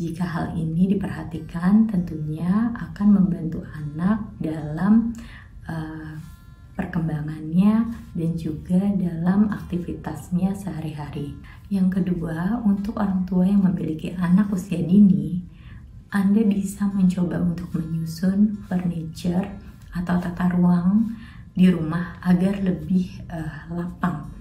Jika hal ini diperhatikan, tentunya akan membantu anak dalam uh, perkembangannya dan juga dalam aktivitasnya sehari-hari. Yang kedua, untuk orang tua yang memiliki anak usia dini, Anda bisa mencoba untuk menyusun furniture atau tata ruang di rumah agar lebih uh, lapang.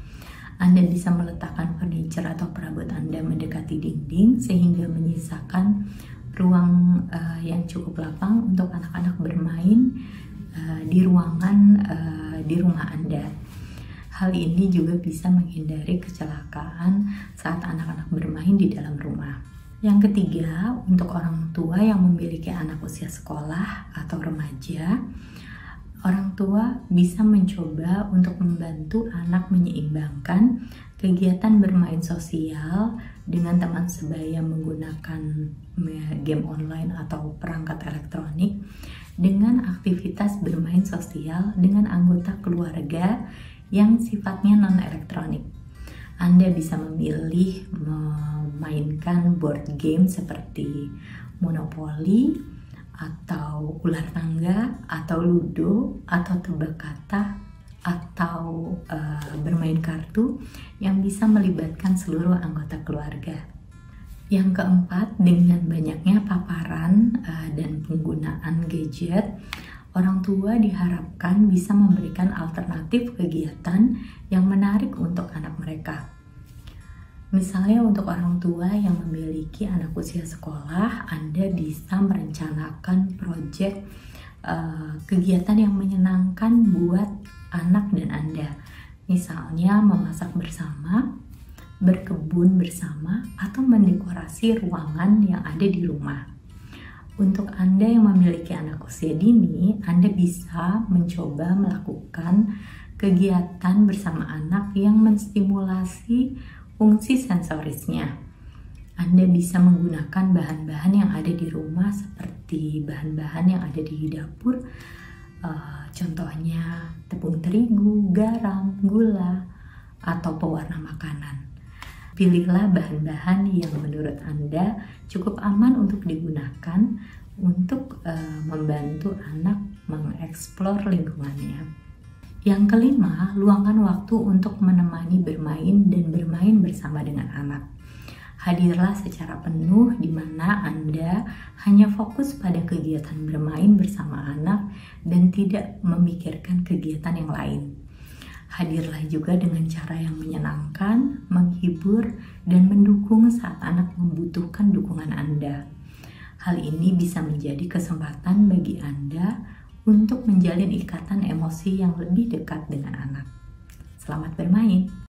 Anda bisa meletakkan furniture atau perabot Anda mendekati dinding sehingga menyisakan ruang uh, yang cukup lapang untuk anak-anak bermain uh, di ruangan uh, di rumah Anda. Hal ini juga bisa menghindari kecelakaan saat anak-anak bermain di dalam rumah. Yang ketiga, untuk orang tua yang memiliki anak usia sekolah atau remaja, orang tua bisa mencoba untuk membantu anak menyeimbangkan kegiatan bermain sosial dengan teman sebaya menggunakan game online atau perangkat elektronik dengan aktivitas bermain sosial dengan anggota keluarga yang sifatnya non-elektronik. Anda bisa memilih memainkan board game seperti Monopoly, atau ular tangga atau ludo atau tebak kata atau uh, bermain kartu yang bisa melibatkan seluruh anggota keluarga. Yang keempat, dengan banyaknya paparan uh, dan penggunaan gadget, orang tua diharapkan bisa memberikan alternatif kegiatan yang menarik untuk anak mereka Misalnya untuk orang tua yang memiliki anak usia sekolah, Anda bisa merencanakan proyek uh, kegiatan yang menyenangkan buat anak dan Anda. Misalnya memasak bersama, berkebun bersama, atau mendekorasi ruangan yang ada di rumah. Untuk Anda yang memiliki anak usia dini, Anda bisa mencoba melakukan kegiatan bersama anak yang menstimulasi fungsi sensorisnya. Anda bisa menggunakan bahan-bahan yang ada di rumah seperti bahan-bahan yang ada di dapur, uh, contohnya tepung terigu, garam, gula, atau pewarna makanan. Pilihlah bahan-bahan yang menurut Anda cukup aman untuk digunakan untuk uh, membantu anak mengeksplor lingkungannya. Yang kelima, luangkan waktu untuk menemani bermain dan bermain bersama dengan anak. Hadirlah secara penuh di mana Anda hanya fokus pada kegiatan bermain bersama anak dan tidak memikirkan kegiatan yang lain. Hadirlah juga dengan cara yang menyenangkan, menghibur, dan mendukung saat anak membutuhkan dukungan Anda. Hal ini bisa menjadi kesempatan bagi Anda untuk menjalin ikatan emosi yang lebih dekat dengan anak. Selamat bermain!